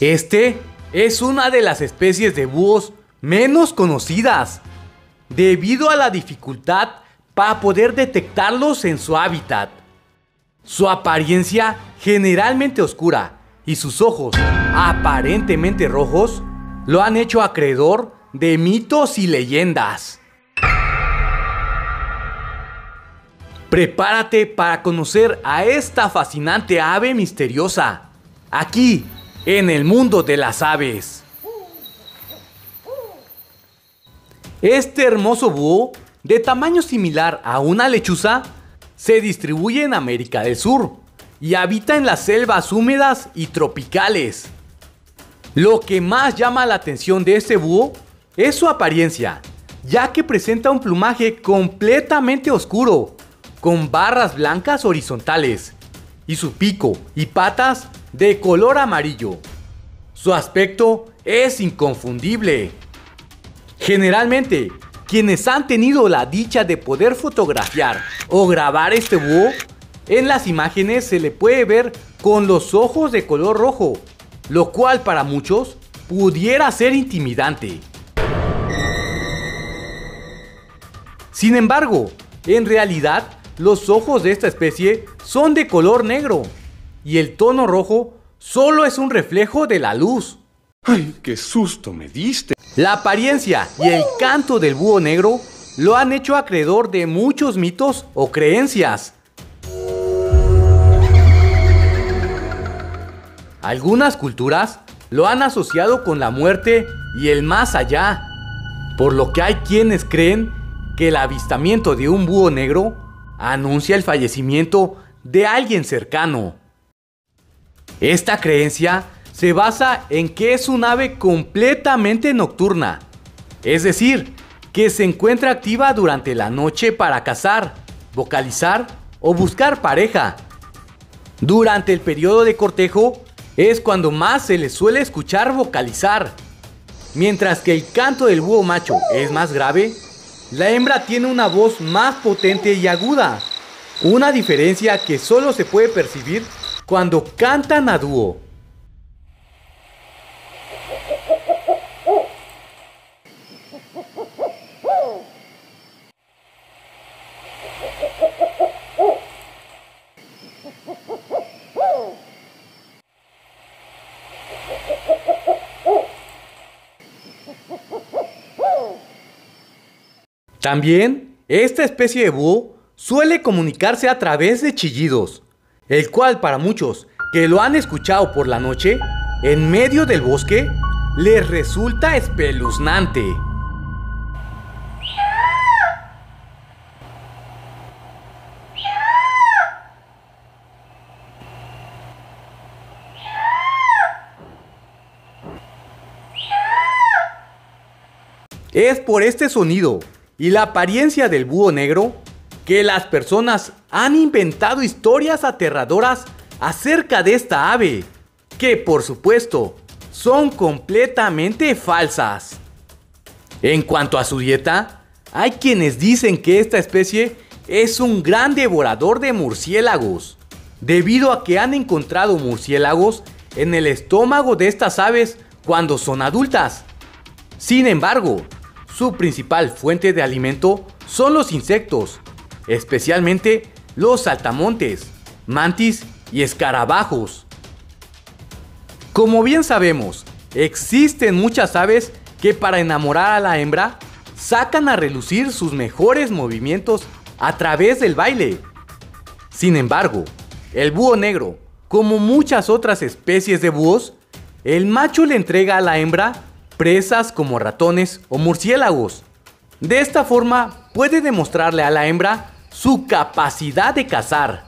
Este es una de las especies de búhos menos conocidas, debido a la dificultad para poder detectarlos en su hábitat. Su apariencia generalmente oscura y sus ojos aparentemente rojos lo han hecho acreedor de mitos y leyendas. Prepárate para conocer a esta fascinante ave misteriosa, aquí, en el mundo de las aves. Este hermoso búho, de tamaño similar a una lechuza, se distribuye en América del Sur y habita en las selvas húmedas y tropicales. Lo que más llama la atención de este búho es su apariencia, ya que presenta un plumaje completamente oscuro, con barras blancas horizontales, y su pico y patas de color amarillo. Su aspecto es inconfundible. Generalmente, quienes han tenido la dicha de poder fotografiar o grabar este búho, en las imágenes se le puede ver con los ojos de color rojo lo cual para muchos pudiera ser intimidante. Sin embargo, en realidad, los ojos de esta especie son de color negro y el tono rojo solo es un reflejo de la luz. ¡Ay, qué susto me diste! La apariencia y el canto del búho negro lo han hecho acreedor de muchos mitos o creencias. Algunas culturas lo han asociado con la muerte y el más allá, por lo que hay quienes creen que el avistamiento de un búho negro anuncia el fallecimiento de alguien cercano. Esta creencia se basa en que es un ave completamente nocturna, es decir, que se encuentra activa durante la noche para cazar, vocalizar o buscar pareja. Durante el periodo de cortejo, es cuando más se le suele escuchar vocalizar. Mientras que el canto del búho macho es más grave, la hembra tiene una voz más potente y aguda. Una diferencia que solo se puede percibir cuando cantan a dúo. También, esta especie de búho suele comunicarse a través de chillidos, el cual para muchos que lo han escuchado por la noche, en medio del bosque, les resulta espeluznante. Es por este sonido y la apariencia del búho negro que las personas han inventado historias aterradoras acerca de esta ave, que por supuesto son completamente falsas. En cuanto a su dieta, hay quienes dicen que esta especie es un gran devorador de murciélagos, debido a que han encontrado murciélagos en el estómago de estas aves cuando son adultas. Sin embargo, su principal fuente de alimento son los insectos, especialmente los saltamontes, mantis y escarabajos. Como bien sabemos, existen muchas aves que para enamorar a la hembra sacan a relucir sus mejores movimientos a través del baile. Sin embargo, el búho negro, como muchas otras especies de búhos, el macho le entrega a la hembra presas como ratones o murciélagos. De esta forma puede demostrarle a la hembra su capacidad de cazar.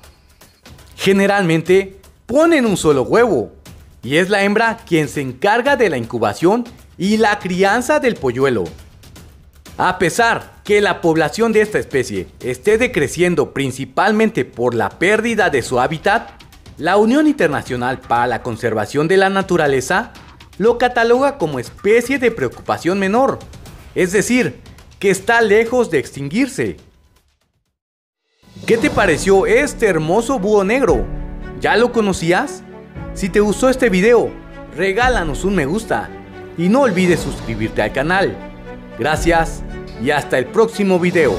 Generalmente ponen un solo huevo y es la hembra quien se encarga de la incubación y la crianza del polluelo. A pesar que la población de esta especie esté decreciendo principalmente por la pérdida de su hábitat, la Unión Internacional para la Conservación de la Naturaleza lo cataloga como especie de preocupación menor, es decir, que está lejos de extinguirse. ¿Qué te pareció este hermoso búho negro? ¿Ya lo conocías? Si te gustó este video, regálanos un me gusta y no olvides suscribirte al canal. Gracias y hasta el próximo video.